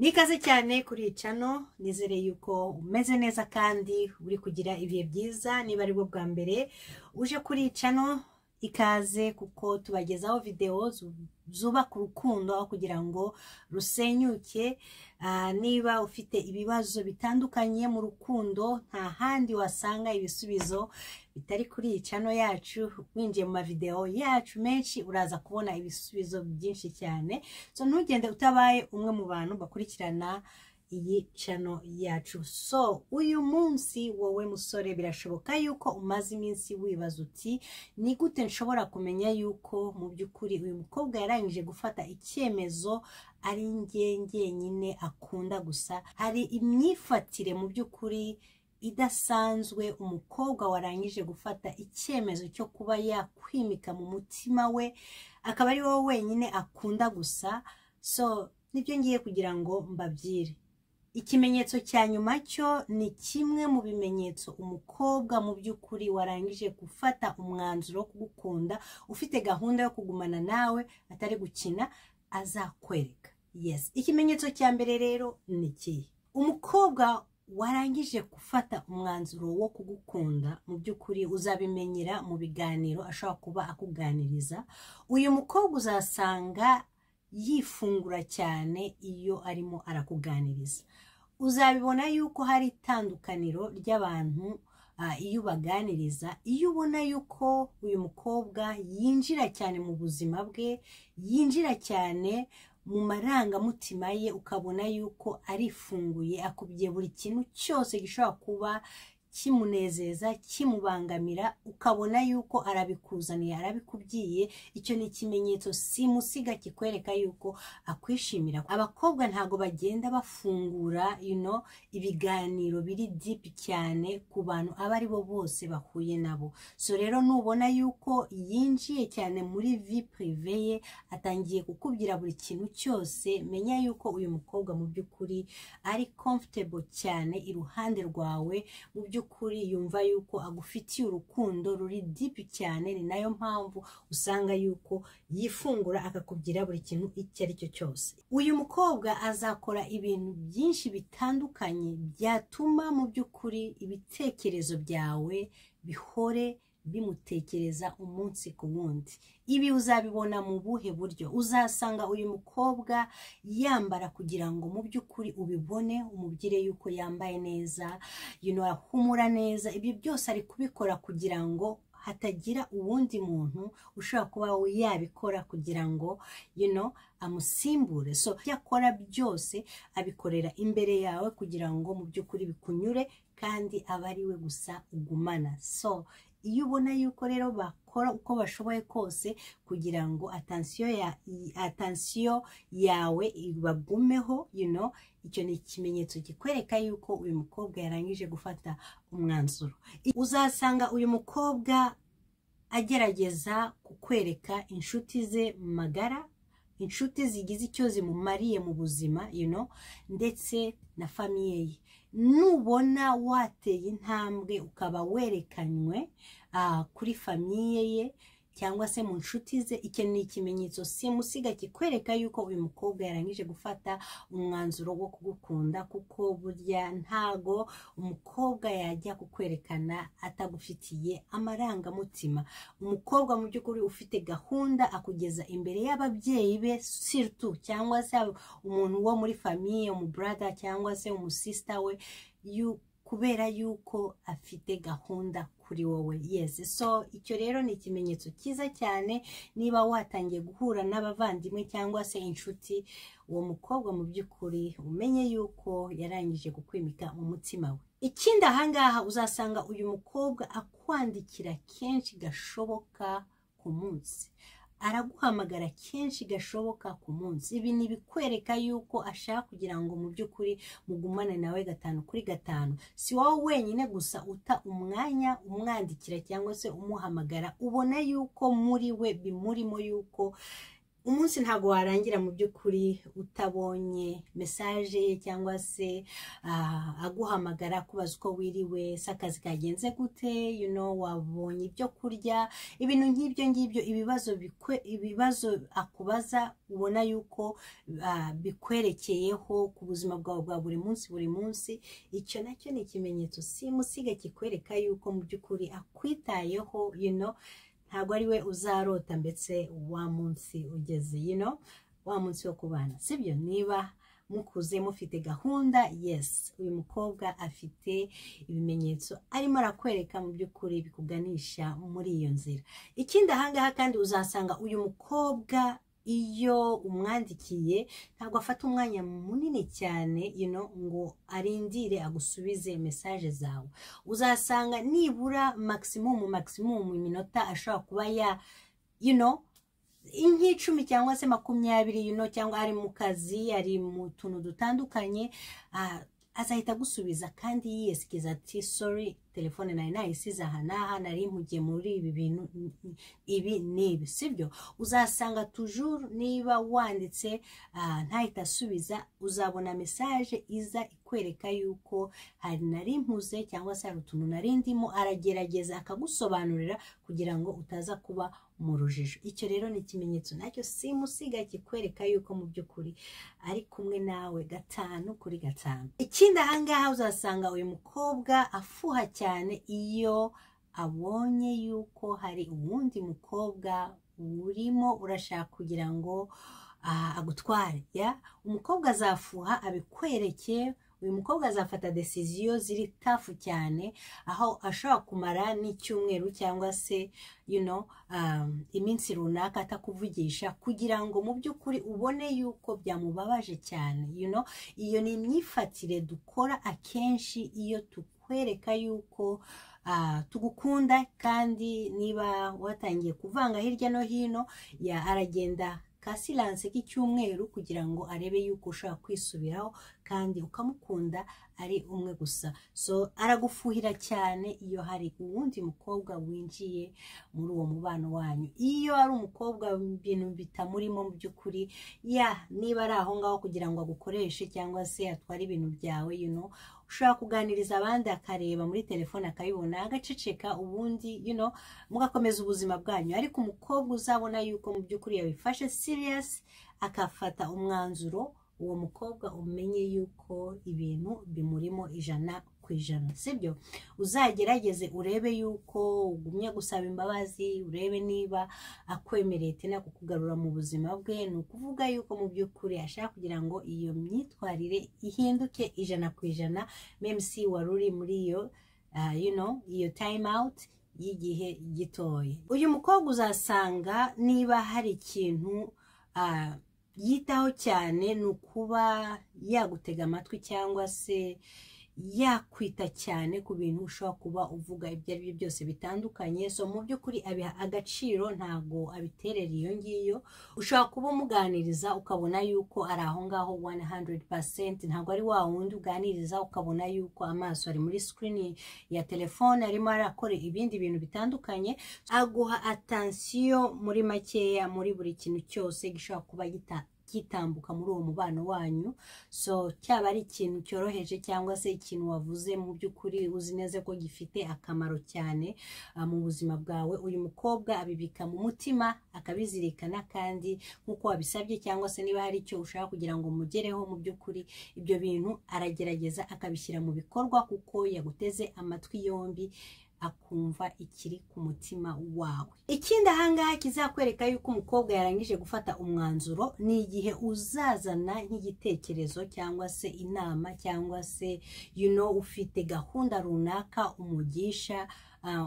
nikaze cyane kuri iyi cano nizere yuko umeze neza kandi uri kugira ibihe byiza. Niba ari bwo bwa mbere uje kuri iyi cano ikaze kuko tubagezaho videwo zubaka urukundo aho kugira ngo rusenyuke. Ah, niba ufite ibibazo bitandukanye mu rukundo nta handi wasanga ibisubizo bitari kuri iyi cano yacu winjiye mu mavidewo yacu menshi uraza kubona ibisubizo byinshi cyane. So ntugende utabaye umwe mu bantu bakurikirana iyi cano yacu. So uyu munsi wowe musore birashoboka yuko umaze iminsi wibaza uti ni gute nshobora kumenya yuko mu by'ukuri uyu mukobwa yarangije gufata icyemezo ari njye njyenyine akunda gusa? Hari imyifatire mu by'ukuri idasanzwe umukobwa warangije gufata icyemezo cyo kuba yakwimika mu mutima we akaba ari wowe wenyine akunda gusa. So ni byo ngiye kugira ngo mbabyire. Ikimenyetso cya nyuma cyo ni kimwe mu bimenyetso umukobwa mu by'ukuri warangije gufata umwanzuro wo kugukunda ufite gahunda yo kugumana nawe atari gukina azakwereka. Yes. Ikimenyetso cya mbere rero ni ikihe umukobwa warangije gufata umwanzuro wo kugukunda. Mu by'ukuri uzabimenyera mu biganiro ashobora kuba akuganiriza. Uyu mukobwa uzasanga yifungura cyane iyo arimo arakuganiriza. Uzabibona yuko hari itandukaniro ry'abantu iyo ubaganiriza. Iyo ubona yuko uyu mukobwa yinjira cyane mu buzima bwe yinjira cyane mu marangamutima ye ukabona yuko arifunguye akubwiye buri kintu cyose gishobora kuba kimunezeza kimubangamira ukabona yuko arabikuzaniye arabikubwiye icyo ni ikimenyetso simusiga kikwereka yuko akwishimira. Abakobwa ntabwo bagenda bafungura you know, ibiganiro biri deep cyane ku bantu abo ari bo bose bahuye nabo. So rero nubona yuko yinjiye cyane muri vi prive ye atangiye kukubwira buri kintu cyose menya yuko uyu mukobwa mu by'ukuri ari comfortable cyane iruhande rwawe mu by'ukuri by'ukuri yumva yuko agufitiye urukundo ruri dipi cyane ni na yo mpamvu usanga yuko yifungura akakubwira buri kintu icyo ari cyo cyose. Uyu mukobwa azakora ibintu byinshi bitandukanye byatuma mu by'ukuri ibitekerezo byawe bihore bimutekereza umunsi ku wundi. Ibi uzabibona mu buhe buryo. Uzasanga uyu mukobwa yambara kugira ngo mu by'ukuri ubibone umubwire yuko yambaye neza ahumura neza. Ibyo byose ari kubikora kugira ngo hatagira uwundi muntu ushobora kuba yabikora kugira ngo amusimbure. So ibyo akora byose abikorera imbere yawe kugira ngo mu by'ukuri bikunyure kandi aba ari we gusa ugumana. So iyo ubona yuko rero bakora uko bashoboye kose kugira ngo atansiyo ya atansiyo yawe bagumeho you know, icyo ni ikimenyetso kikwereka yuko uyu mukobwa yarangije gufata umwanzuro. Uzasanga uyu mukobwa agerageza kukwereka inshuti ze magara inshuti zigize icyo zimumariye mu buzima you know, ndetse na famiye ye nubona wateye intambwe ukaba werekanywe kuri famiye ye cyangwa se mu nshuti ze icyo ni ikimenyetso. Simusiga kikwereka yuko uyu mukobwa yarangije gufata umwanzuro wo kugukunda kuko burya ntago umukobwa yajya kukwerekana atagufitiye amarangamutima. Umukobwa mu by'ukuri ufite gahunda akugeza imbere y'ababyeyi be siritu cyangwa se umuntu wo muri famiye umubrada cyangwa se umusisita we kubera yuko afite gahunda kuri wowe. Yesi so icyo rero ni ikimenyetso cyiza cyane niba watangiye guhura n'abavandimwe cyangwa se inshuti uwo mukobwa mu by'ukuri umenye yuko yarangije kukwimika mu mutima we. Ikindi ahangaha uzasanga uyu mukobwa akwandikira kenshi gashoboka ku munsi. Araguhamagara kenshi gashoboka ku munsi. Ibi ni ibikwereka yuko ashaka kugira ngo mu by'ukuri mugumane nawe gatanu kuri gatanu. Si wowe wenyine gusa uta umwanya umwandikira cyangwa se umuhamagara ubona yuko muri we bimurimo yuko umunsi ntabwo warangira mu by'ukuri utabonye mesaje cyangwa se aguhamagara akubaza uko wiriwe se akazi kagenze gute you know wabonye ibyo kurya ibintu nk'ibyo ngibyo ibibazo ibibazo akubaza ubona yuko bikwerekeyeho ku buzima bwawe bwa buri munsi buri munsi icyo na cyo ni ikimenyetso simusiga kikwereka yuko mu by'ukuri akwitayeho you know. Ntabwo ari we uzarota ndetse wa munsi ugeze yino wa munsi wo kubana. Sibyo? Niba mukuze mufite gahunda yesi uyu mukobwa afite ibimenyetso arimo arakwereka mu by'ukuri bikuganisha muri iyo nzira. Ikindi ahangaha kandi uzasanga uyu mukobwa iyo umwandikiye ntabwo afata umwanya munini cyane you know, ngo arindire agusubize mesaje zawe. Uzasanga nibura maximum maximum iminota ashobora kuba ya you know, nk'icumi cyangwa se makumyabiri cyangwa ari mu kazi ari mu tuntu dutandukanye uh, azahita agusubiza kandi yiyesikiza ati sorry telefone nari nayisize aha n'aha nari mpugiye muri ibi bintu ibi n'ibi sibyo uzasanga tujuru niba wanditse ntahita asubiza uzabona mesaje iza ikwereka yuko hari nari mpuze cyangwa se hari utuntu nari ndimo aragerageza akagusobanurira kugira ngo utaza kuba mu rujijo. Icyo rero ni ikimenyetso na cyo simusiga kikwereka yuko mu by'ukuri ari kumwe nawe gatanu kuri gatanu. Ikindi ahangaha uzasanga uyu mukobwa afuha cyane iyo abonye yuko hari uwundi mukobwa urimo urashaka kugira ngo agutware ya? Umukobwa azafuha abikwereke uyu mukobwa azafata desiziyo ziri tafu cyane aho ashobora kumara n'icyumweru cyangwa se um, iminsi runaka atakuvugisha kugira ngo mu by'ukuri ubone yuko byamubabaje cyane iyo ni imyifatire dukora akenshi iyo tukwereka yuko uh, tugukunda kandi niba watangiye kuvanga hirya no hino ya aragenda ka silanse k'icyumweru kugira ngo arebe yuko ushobora kwisubiraho kandi ukamukunda ari umwe gusa. So aragufuhira cyane iyo hari uwundi mukobwa winjiye muri uwo mubano wanyu. Iyo ari umukobwa ibintu bitamurimo mu by'ukuri ya niba ari aho ngaho kugira ngo agukoreshe cyangwa se atware ibintu byawe you know, ushobora kuganiriza abandi akareba muri telefone akabibona agaceceka ubundi you know, mugakomeza ubuzima bwanyu. Ariko umukobwa uzabona yuko mu by'ukuri yabifashe serious akafata umwanzuro uwo mukobwa umenye yuko ibintu bimurimo ijana ku ijana sibyo? Uzagerageze urebe yuko ugumye gusaba imbabazi urebe niba akwemereye tena kukugarura mu buzima bwe ni ukuvuga yuko mu by'ukuri ashaka kugira ngo iyo myitwarire ihinduke ijana ku ijana. Memusi wari uri muri iyo you know, iyo time out y'igihe gitoya. Uyu mukobwa uzasanga niba hari ikintu yitaho cyane ni ukuba yagutega amatwi cyangwa se yakwita cyane ku bintu ushobora kuba uvuga ibyo ari byo byose bitandukanye. So mu by'ukuri abiha agaciro ntabwo abiterera iyo ngiyo. Ushobora kuba umuganiriza ukabona yuko ari aho ngaho 100% ntabwo ari wa wundi uganiriza ukabona yuko amaso ari muri screen ya telefone arimo arakora ibindi bintu bitandukanye. Aguha atansiyo muri makeya muri buri kintu cyose gishobora kuba gita gitambuka muri uwo mubano wanyu. So cyaba ari ikintu cyoroheje cyangwa se ikintu wavuze mu by'ukuri uzi neza ko gifite akamaro cyane uh, mu buzima bwawe. Uyu mukobwa abibika mu mutima akabizirikana kandi nk'uko wabisabye cyangwa se niba hari icyo ushaka kugira ngo mugereho mu by'ukuri ibyo bintu aragerageza akabishyira mu bikorwa kuko yaguteze amatwi yombi. Akumva ikiri ku mutima wawe. Ikindi ahangaha kizakwereka yuko umukobwa yarangije gufata umwanzuro ni igihe uzazana nk'igitekerezo cyangwa se inama cyangwa se you know, ufite gahunda runaka umugisha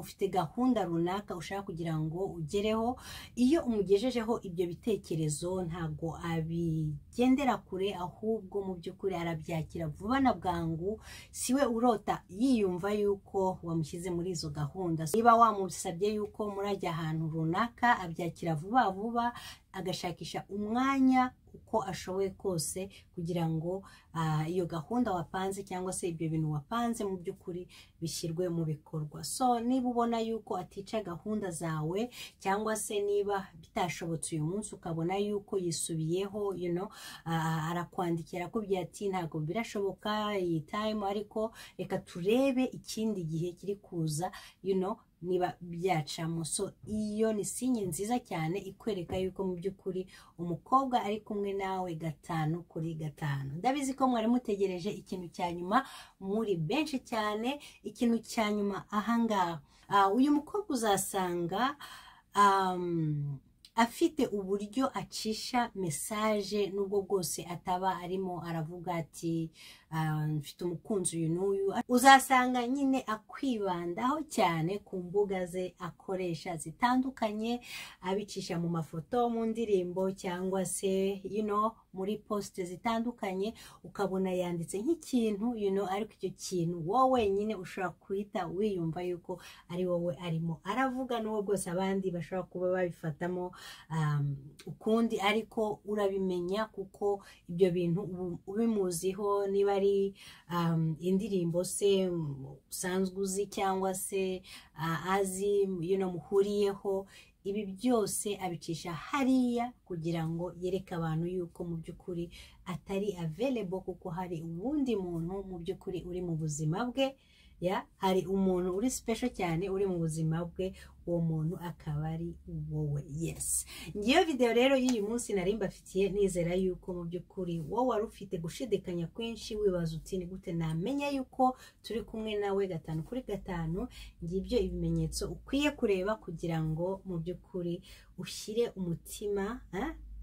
ufite gahunda runaka ushaka kugira ngo ugereho. Iyo umugejejeho ibyo bitekerezo ntabwo abigendera kure ahubwo mu by'ukuri arabyakira. Vuba na bwangu siwe urota. Yiyumva yuko wamushyize muri izo gahunda. Niba wamusabye yuko murajya ahantu runaka abyakira vuba vuba agashakisha umwanya uko ashoboye kose kugira ngo iyo gahunda wapanze cyangwa se ibyo bintu wapanze mu by'ukuri bishyirwe mu bikorwa. So niba ubona yuko atica gahunda zawe cyangwa se niba bitashobotse uyu munsi ukabona yuko yisubiyeho you know, arakwandikira akubwira ati ntabwo birashoboka iyi time ariko reka turebe ikindi gihe kiri kuza you know, niba byacamo so iyo ni sinye nziza cyane ikwereka yuko mu by'ukuri umukobwa ari kumwe nawe gatanu kuri gatanu. Ndabizi ko mwari mutegereje ikintu cya nyuma muri benshi cyane. Ikintu cya nyuma ahangaha uyu mukobwa uzasanga afite uburyo acisha mesaje n'ubwo bwose ataba arimo aravuga ati mfite umukunzi uyu n'uyu. Uzasanga nyine akwibandaho cyane ku mbuga ze akoresha zitandukanye abicisha mu mafoto mu ndirimbo cyangwa se you know, muri posite zitandukanye ukabona yanditse nk'ikintu you know, ariko icyo kintu wowe wenyine ushobora guhita wiyumva yuko ari wowe arimo aravuga n'ubwo bwose abandi bashobora kuba babifatamo ukundi ariko urabimenya kuko ibyo bintu ubimuziho niba ari indirimbo se usanzwe uzi cyangwa se azi muhuriyeho ibi byose abicisha hariya kugira ngo yereke abantu yuko mu by'ukuri atari available kuko hari uwundi muntu mu by'ukuri uri mu buzima bwe. Ya hari umuntu uri special cyane uri mu buzima bwe uwo muntu akaba ari wowe. Yes. Ngiyo video rero y'uyu munsi nari mbafitiye nizera yuko mu by'ukuri wowe wari ufite gushidikanya kwinshi wibaza uti ni gute namenya yuko turi kumwe nawe gatanu kuri gatanu? Ngibyo ibimenyetso ukwiye kureba kugira ngo mu by'ukuri ushyire umutima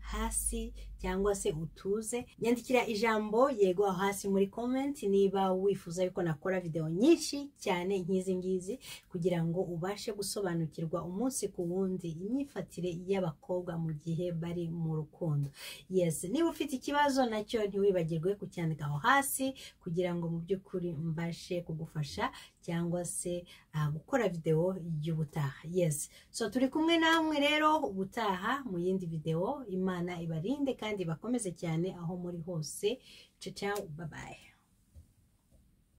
hasi cyangwa se utuze nyandikira ijambo yego aho hasi muri comment niba wifuza yuko nakora video nyinshi cyane nk'izi ngizi kugira ngo ubashe gusobanukirwa umunsi ku wundi imyifatire y'abakobwa mu gihe bari mu rukundo. Yes niba ufite ikibazo na cyo ntiwibagirwe kucyandika aho hasi kugira ngo mu by'ukuri mbashe kugufasha cyangwa se uh, gukora video y'ubutaha. Yes so turi kumwe namwe rero ubutaha mu yindi video imana ibarinde kandi bakomeze cyane aho muri hose. Ciao bye bye